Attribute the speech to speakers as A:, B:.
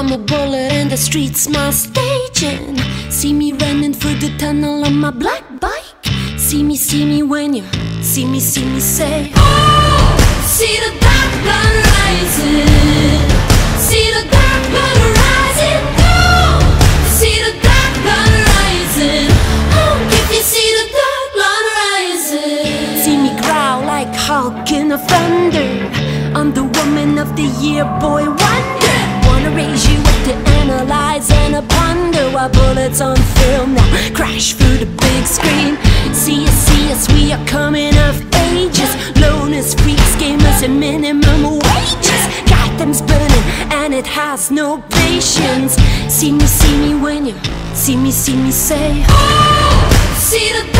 A: I'm a bullet and the streets my staging. See me running through the tunnel on my black bike. See me, see me when you see me, see me say, Oh, see the dark blonde rising. See the dark blonde rising. Oh, see the dark blonde rising. Oh, if you see the dark blonde rising. See me growl like Hulk in a thunder. I'm the woman of the year, boy wonder. Bullets on film now crash through the big screen. See us, see us, we are coming of ages. Loners, freaks, gamers, and minimum wages. Gotham's burning and it has no patience. See me, see me when you see me, see me say, Oh, see the